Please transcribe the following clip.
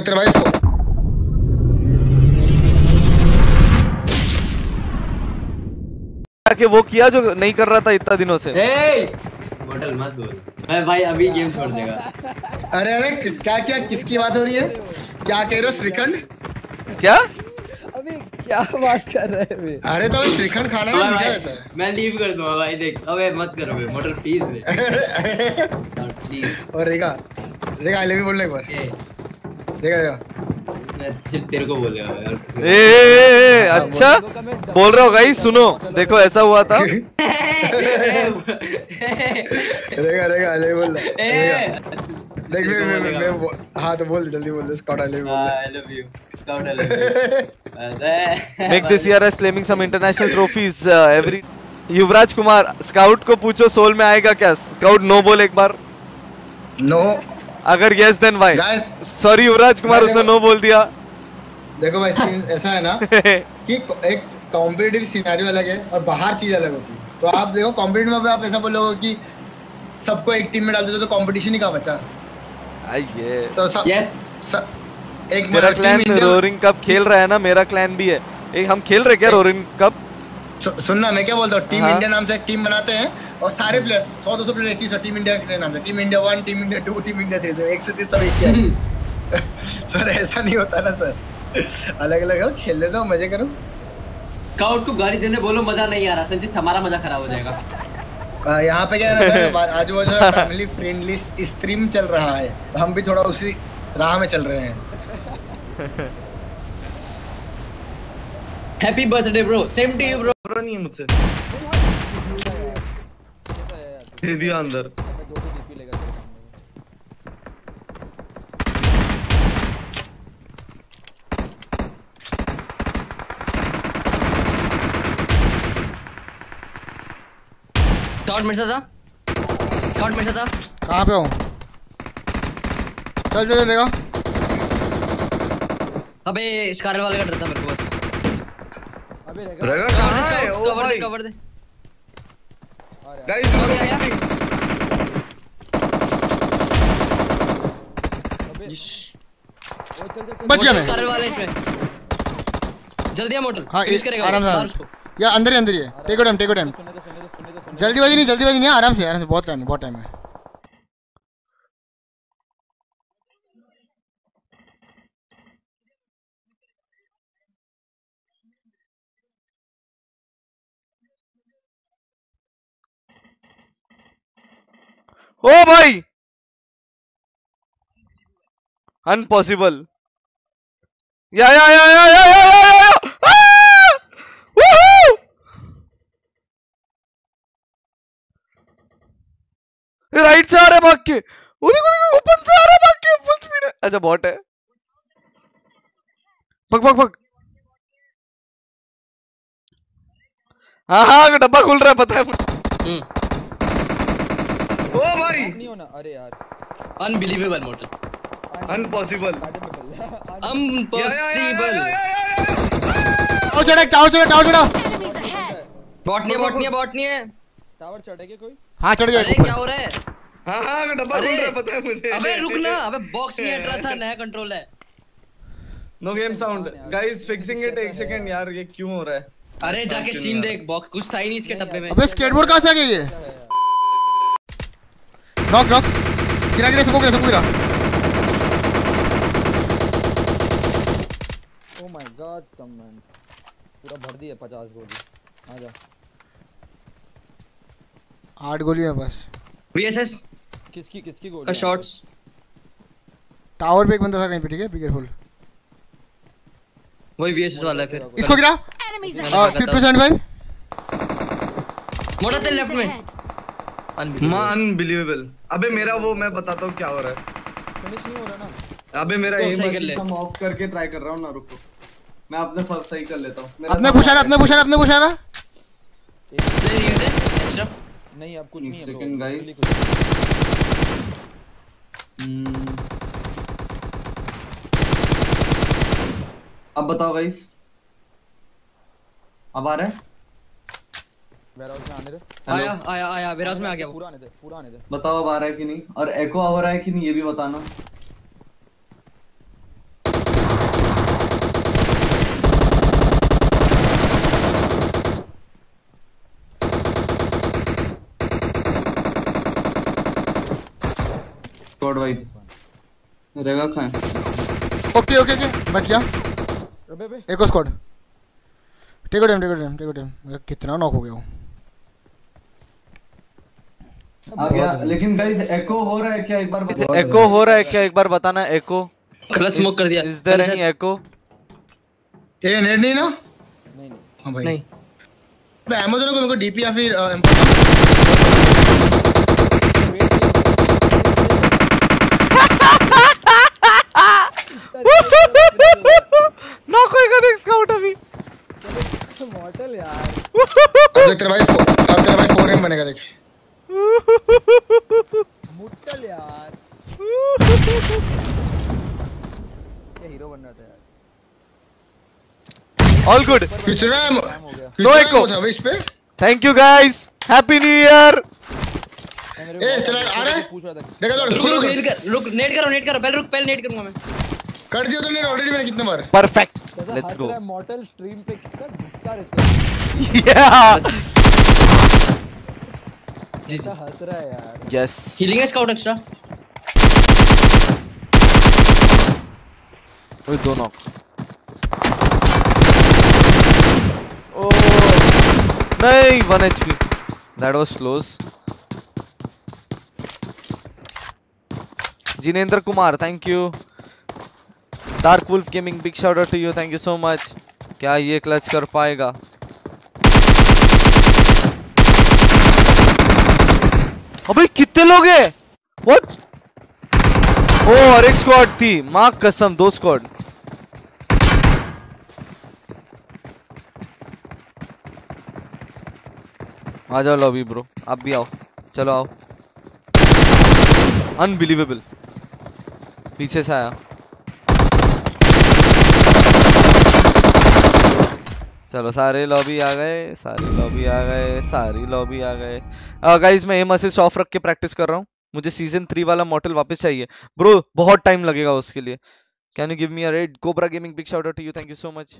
देख तेरे भाई को कि वो किया जो नहीं कर रहा था इतना दिनों से। ए बोतल मत बोल। मैं भाई अभी गेम छोड़ देगा। अरे अरे क्या क्या? किसकी बात हो रही है? क्या कह रहे हो श्रीखंड? क्या? अभी क्या बात कर रहे हैं अरे तो श्रीखंड खाना में रहता है। मैं लीव कर दूँगा भाई देख। अबे मत करो बे मोटर प्लीज़ बे और रेगा रेगा आई लव यू बोलने एक बार तेरे को बोलेगा ए, ए, ए, अच्छा बोल रहे हो गाइस सुनो देखो ऐसा हुआ था। यू बोल। देख। मैं मैं हाँ तो बोल जल्दी बोल दे स्कॉट आई लव यू बोल दे I love you Scout I love you make this year as claiming some international trophies every Yuvraj Kumar Scout को पूछो सोल में आएगा क्या? स्काउट नो बोल एक बार। नो अगर yes then why guys sorry Yuvraj Kumar उसने नो बोल दिया। देखो भाई सीन ऐसा है ना कि एक कॉम्पिटिटिव सिनेरियो अलग है और बाहर चीज़ अलग होती है। तो आप देखो कॉम्पिटिटिव में आप ऐसा बोलोगे कि सबको एक टीम में डाल देते तो कंपटीशन ही कहाँ बचा? आइए so, यस एक मेरा क्लैन रोरिंग कप खेल रहा है ना मेरा क्लैन भी है। एक हम खेल रहे क्या रोरिंग कप सुनना मैं क्या बोलता हूँ? टीम हाँ। इंडिया नाम से एक टीम बनाते हैं और सारे प्लेयर्स सौ दो सौ प्लेयर एक ही टीम इंडिया के नाम से। Team India one team India two team India three तो एक से तीस सब एक ही। सर ऐसा नहीं होता ना सर। अलग अलग हो खेल लेते हो मज़े करो। स्काउट को गाड़ी देने बोलो मज़ा नहीं आ रहा। संजीत हमारा मज़ा खराब हो जाएगा। आ, यहाँ पे क्या है ना आजू बाजू फैमिली फ्रेंडली स्ट्रीम चल रहा है तो हम भी थोड़ा उसी राह में चल रहे हैं। Happy birthday bro same to you bro बुरा नहीं है मुझसे। दे दिया अंदर शॉट मिर्सा था शॉट मिर्सा था कहाँ पे चल चल चलेगा अबे स्कारल वाले का डर था मेरे को बस अबे रहेगा कवर दे कवर दे गाइस बच गया मैं। वाला इसमें। जल्दी है मोटर हाँ करेगा आराम से या अंदर ही अंदर ही है। टेक टाइम टेक टाइम जल्दीबाजी नहीं जल्दीबाजी नहीं आराम से आराम से। बहुत टाइम है बहुत टाइम है। ओ भाई। अनपॉसिबल या या या या या या या या! राइट से आ रहा भाग के। ओपन से आ रहा भाग के फुल स्पीड है। अच्छा बॉट है। भग भग भग। हाँ हाँ डब्बा खुल रहा है, पता है होना अरे यार। Unbelievable motor impossible impossible tower चढ़ा टावर चढ़ा टावर चढ़ा। बॉट नहीं बॉट नहीं बॉट नहीं है। टावर चढ़े क्या कोई? हाँ चढ़ अरे क्या हो रहा है? हाँ हाँ डब्बा अरे! खुल रहा है पता है मुझे। अबे रुक ना अबे बॉक्स नहीं हट रहा था नया कंट्रोल है। No game sound guys fixing it एक सेकंड यार। ये क्यों हो रहा है? अरे जाके स्टीम देख बॉक्स कुछ था ही नहीं इसके डब्बे में। अबे स्केटबोर्ड कहाँ से आ गया ये? नॉक नॉक गिरा गिरा सबको गिरा सबको गिरा ओ माय गॉड समवन पूरा भर दिया 50 गोली। आ जा। आठ गोली है बस। वीएसएस किसकी किसकी गोली का शॉट्स टावर पे एक बंदा था कहीं पे ठीक है? बी केयरफुल वही वीएसएस वाला है फिर। इसको गिरा। Enemies मैंने ahead! थ्री कहा टू था। सेवन फाइव मोटा तेल लेफ़्ट Enemies में अनबिलीवेबल अबे मेरा वो मैं बताता हूँ क्या हो रहा है। फिनिश नहीं हो रहा ना? अबे मेरा एम। सिस्टम ऑफ़ करके ट्राई कर रहा हूँ ना रुको। मैं अपने सब सही कर लेता हूँ। मेरा अपने सब- पुशारा अपने पुशारा अपने पुशारा दे रही है? नहीं अब कुछ नहीं है कुछ नहीं। हम्म। अब बताओ गाइस अब आ रहा है? आया आया आया में आ गया पूरा आने दे पूरा आने दे। बताओ अब आ रहा है कि नहीं? और एको आ रहा है कि नहीं ये भी बताना। Squad wipe okay okay okay मैं क्या। एको squad take time take time take time कितना नॉक हो गया हूँ। लेकिन गाइस एको हो रहा है क्या? एक बार बताओ एको हो रहा है क्या? एक बार बताना एको स्मोक कर दिया। इज़ देयर एनी एको ये नेट नहीं ना? नहीं नहीं। हाँ भाई। नहीं। मैं अमेज़न को मेरे को डीपी या फिर M4 नॉक देख स्काउट अभी मॉडल यार। अब देख भाई अब तेरा भाई 4 एम बनेगा देख। मुट्टल यार। ये हीरो बन रहा था यार। ऑल गुड कितना हो. वो था इस पे? Thank you guys happy new year ए, चला, आ रहा है? देखा तो रुक रुक। नेट कर रुक नेट करो नेट करो। पहले रुक पहले नेट करूँगा मैं। कर दिया तो नहीं ऑलरेडी मैंने कितने बार? परफेक्ट लेट्स गो स्ट्रीम पे कितना गुस्सा है। या कैसा हंस रहा है यार। यस हीलिंग है स्काउट एक्स्ट्रा ओए दो नॉक ओ। नहीं 1 HP that was close Jinendra Kumar thank you Dark Wolf gaming big shout out to you thank you so much क्या ये क्लच कर पाएगा? अबे, कितने लोग हैं? ओ, और एक स्क्वाड थी। माँ कसम, दो स्क्वाड आ जाओ लॉबी ब्रो आप भी आओ। चलो आओ। अनबिलीवेबल पीछे से आया। चलो, सारे लॉबी आ गए, सारे लॉबी आ गए, सारी लॉबी आ गए। गाइस मैं एम असिस्ट ऑफ़ रख के प्रैक्टिस कर रहा हूँ। मुझे सीज़न थ्री वाला मॉडल वापस चाहिए। ब्रो बहुत टाइम लगेगा उसके लिए। Can you give me a Red Cobra gaming big shout out to you thank you so much